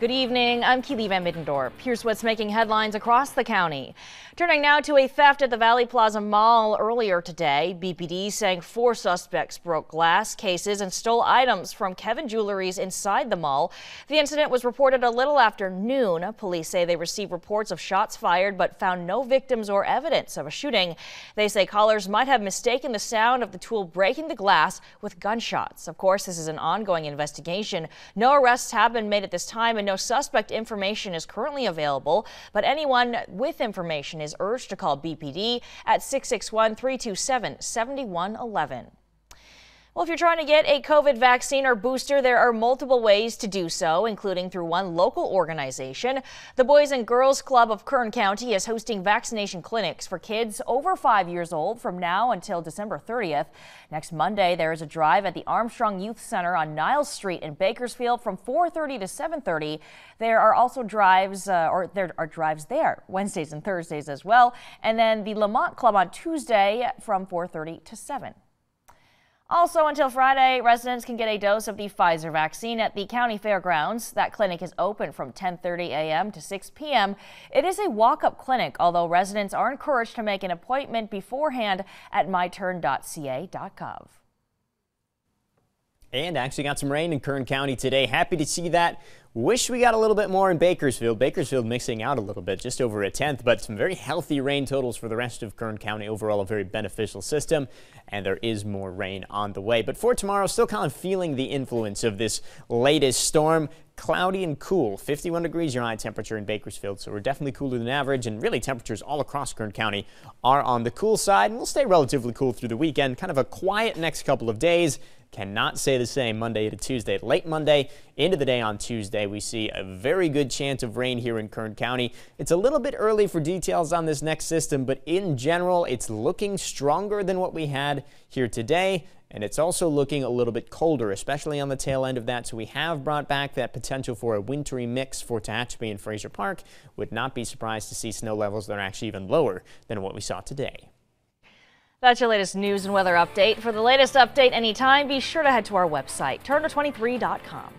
Good evening. I'm Keely Van Middendorp. Here's what's making headlines across the county. Turning now to a theft at the Valley Plaza Mall earlier today. BPD saying four suspects broke glass cases and stole items from Kevin Jewelry's inside the mall. The incident was reported a little after noon. Police say they received reports of shots fired but found no victims or evidence of a shooting. They say callers might have mistaken the sound of the tool breaking the glass with gunshots. Of course, this is an ongoing investigation. No arrests have been made at this time and no suspect information is currently available, but anyone with information is urged to call BPD at 661 327 7111. Well, if you're trying to get a COVID vaccine or booster, there are multiple ways to do so, including through one local organization. The Boys and Girls Club of Kern County is hosting vaccination clinics for kids over five years old from now until December 30th. Next Monday, there is a drive at the Armstrong Youth Center on Niles Street in Bakersfield from 4:30 to 7:30. There are also drives, uh, or there are drives there Wednesdays and Thursdays as well, and then the Lamont Club on Tuesday from 4:30 to 7. Also, until Friday, residents can get a dose of the Pfizer vaccine at the county fairgrounds. That clinic is open from 10:30 a.m. to 6 p.m. It is a walk-up clinic, although residents are encouraged to make an appointment beforehand at myturn.ca.gov. And actually got some rain in Kern County today. Happy to see that. Wish we got a little bit more in Bakersfield. Bakersfield mixing out a little bit, just over a tenth, but some very healthy rain totals for the rest of Kern County. Overall, a very beneficial system, and there is more rain on the way. But for tomorrow, still kind of feeling the influence of this latest storm. Cloudy and cool, 51 degrees your high temperature in Bakersfield, so we're definitely cooler than average, and really temperatures all across Kern County are on the cool side, and we'll stay relatively cool through the weekend. Kind of a quiet next couple of days. Cannot say the same Monday to Tuesday. Late Monday into the day on Tuesday, we see a very good chance of rain here in Kern County. It's a little bit early for details on this next system, but in general, it's looking stronger than what we had here today. And it's also looking a little bit colder, especially on the tail end of that. So we have brought back that potential for a wintry mix for Tehachapi and Frazier Park. Would not be surprised to see snow levels that are actually even lower than what we saw today. That's your latest news and weather update. For the latest update anytime, be sure to head to our website, turnto23.com.